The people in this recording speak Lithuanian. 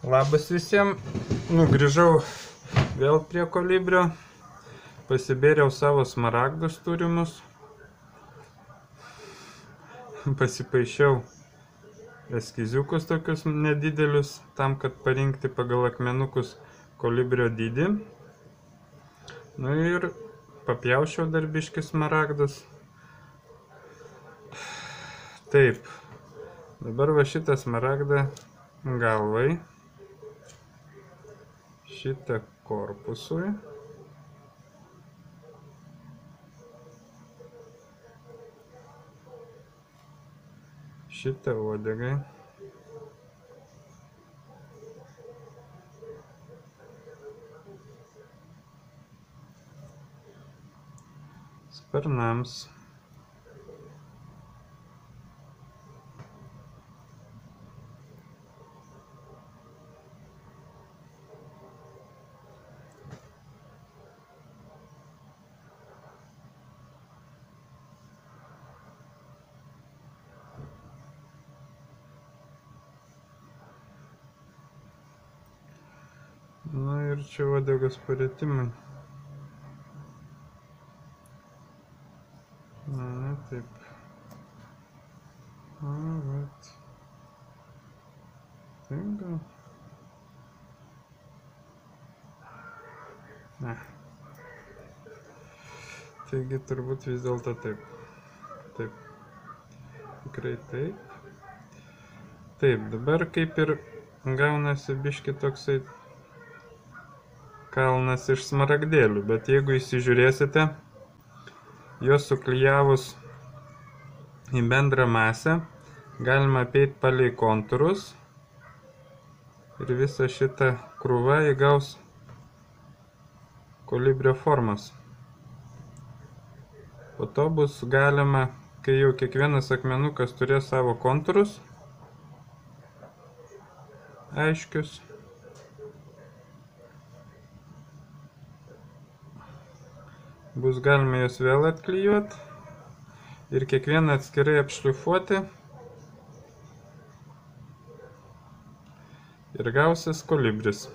Labas visiems. Nu, grįžau vėl prie kolibrio. Pasibėriau savo smaragdus turimus. Pasipaišiau eskiziukus tokius nedidelius, tam, kad parinkti pagal akmenukus kolibrio dydį. Nu ir papjaušiau darbiškis smaragdus. Taip. Dabar va šitą smaragdą galvai šitą korpusui. Šitą uodegai. Sparnams. Na ir čia uodegos paritimai. Na, taip. A, vat. Taip gal. Ne. Taigi turbūt vis dėlto taip. Taip. Tikrai taip. Taip, dabar kaip ir gaunasi biški toksai kalnas iš smaragdėlių, bet jeigu įsižiūrėsite, juos suklyjavus į bendrą masę, galima apeiti palei kontūrus ir visą šitą krūvą įgaus kolibrio formas. Po to bus galima, kai jau kiekvienas akmenukas turės savo kontūrus aiškius, bus galima juos vėl atklijuoti ir kiekvieną atskirai apšlifuoti ir gausis kolibris.